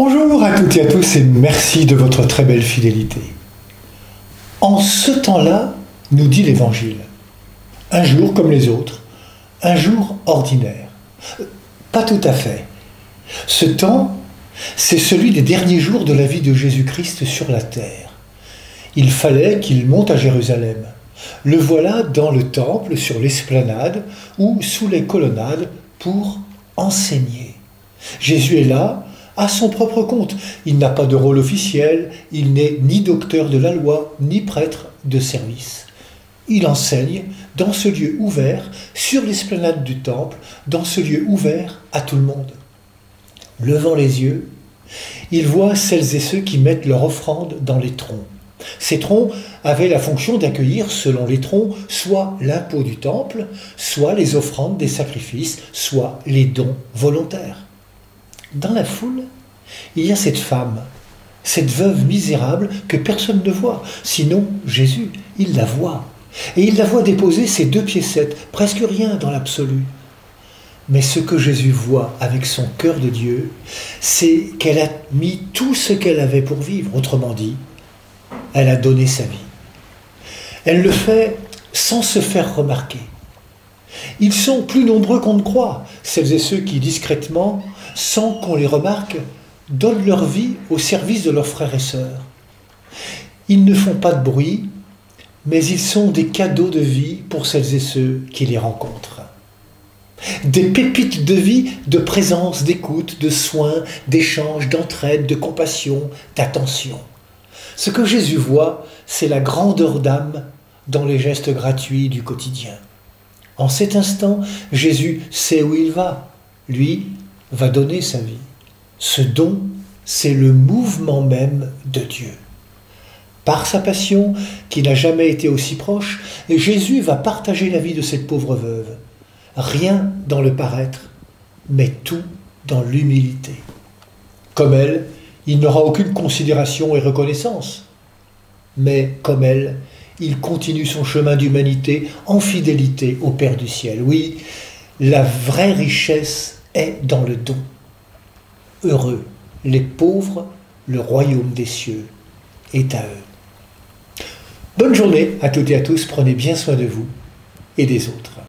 Bonjour à toutes et à tous et merci de votre très belle fidélité. En ce temps-là, nous dit l'Évangile, un jour comme les autres, un jour ordinaire. Pas tout à fait. Ce temps, c'est celui des derniers jours de la vie de Jésus-Christ sur la terre. Il fallait qu'il monte à Jérusalem. Le voilà dans le temple, sur l'esplanade ou sous les colonnades pour enseigner. Jésus est là, à son propre compte. Il n'a pas de rôle officiel, il n'est ni docteur de la loi, ni prêtre de service. Il enseigne dans ce lieu ouvert, sur l'esplanade du temple, dans ce lieu ouvert à tout le monde. Levant les yeux, il voit celles et ceux qui mettent leur offrande dans les troncs. Ces troncs avaient la fonction d'accueillir, selon les troncs, soit l'impôt du temple, soit les offrandes des sacrifices, soit les dons volontaires. Dans la foule, il y a cette femme, cette veuve misérable que personne ne voit, sinon Jésus, il la voit. Et il la voit déposer ses deux piécettes, presque rien dans l'absolu. Mais ce que Jésus voit avec son cœur de Dieu, c'est qu'elle a mis tout ce qu'elle avait pour vivre, autrement dit, elle a donné sa vie. Elle le fait sans se faire remarquer. Ils sont plus nombreux qu'on ne croit, celles et ceux qui discrètement, sans qu'on les remarque, donnent leur vie au service de leurs frères et sœurs. Ils ne font pas de bruit, mais ils sont des cadeaux de vie pour celles et ceux qui les rencontrent. Des pépites de vie, de présence, d'écoute, de soins, d'échange, d'entraide, de compassion, d'attention. Ce que Jésus voit, c'est la grandeur d'âme dans les gestes gratuits du quotidien. En cet instant, Jésus sait où il va. Lui va donner sa vie. Ce don, c'est le mouvement même de Dieu. Par sa passion, qui n'a jamais été aussi proche, Jésus va partager la vie de cette pauvre veuve. Rien dans le paraître, mais tout dans l'humilité. Comme elle, il n'aura aucune considération et reconnaissance. Mais comme elle, il continue son chemin d'humanité en fidélité au Père du ciel. Oui, la vraie richesse est dans le don. Heureux les pauvres, le royaume des cieux est à eux. Bonne journée à toutes et à tous, prenez bien soin de vous et des autres.